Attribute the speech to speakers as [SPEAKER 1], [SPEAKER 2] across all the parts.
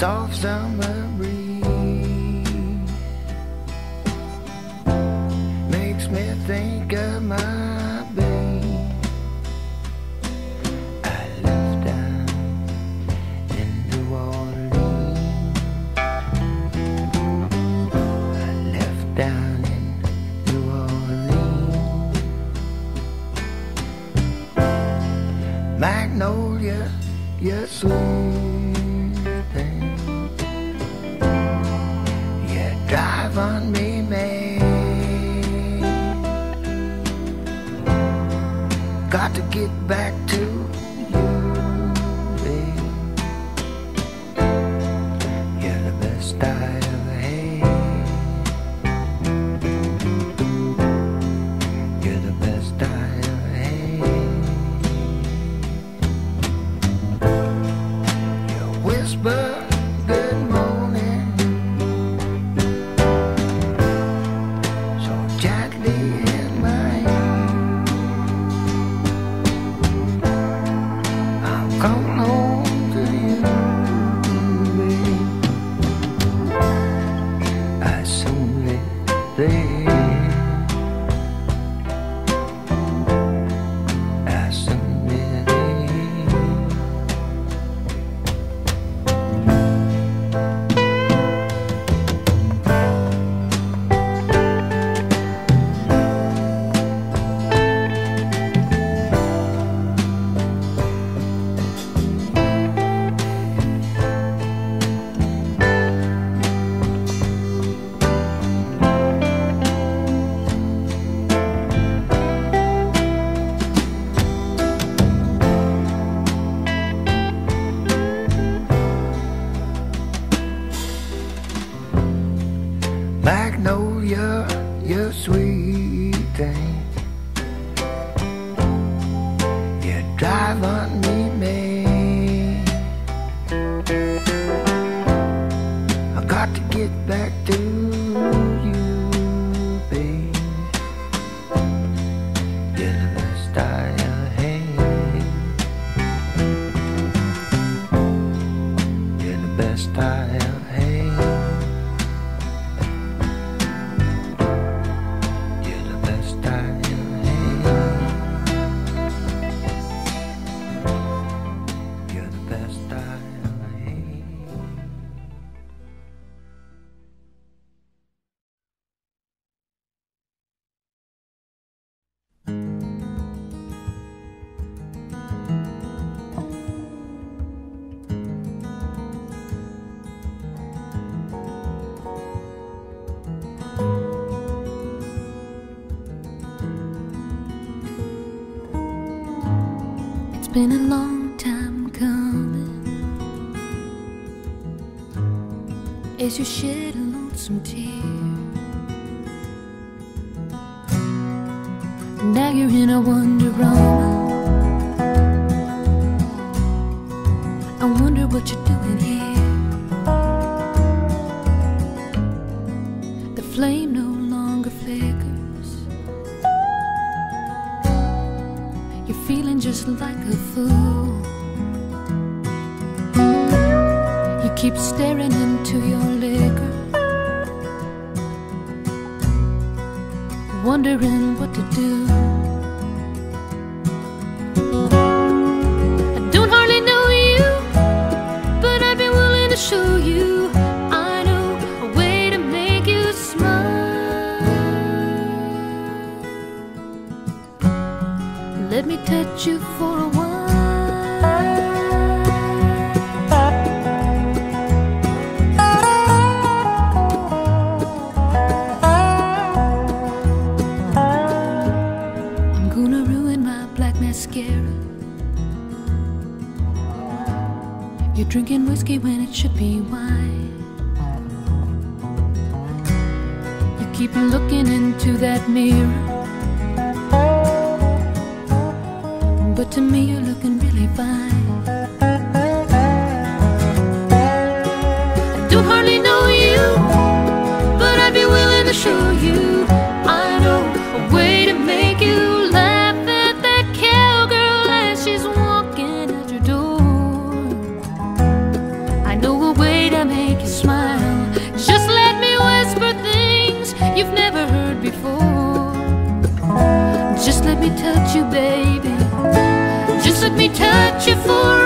[SPEAKER 1] soft summer breeze makes me think of my babe. I left in New Orleans. I left down in New Orleans. Magnolia, you're sweet Got to get back to you, babe. You're the best I ever had. You're the best I ever had. You whisper Magnolia, you're sweet thing. You drive on me, man. I got to get back to you, babe. You're the best I had. You're the best I ever
[SPEAKER 2] been a long time coming as you shed a lonesome tear. Now you're in a wonder. I wonder what you're doing here. Keep staring into your liquor, wondering what to do. I don't hardly know you, but I'd be willing to show you. I know a way to make you smile. Let me touch you for a drinking whiskey when it should be wine. You keep looking into that mirror. But to me, you're looking really fine. you for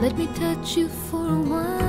[SPEAKER 2] Let me touch you for a while.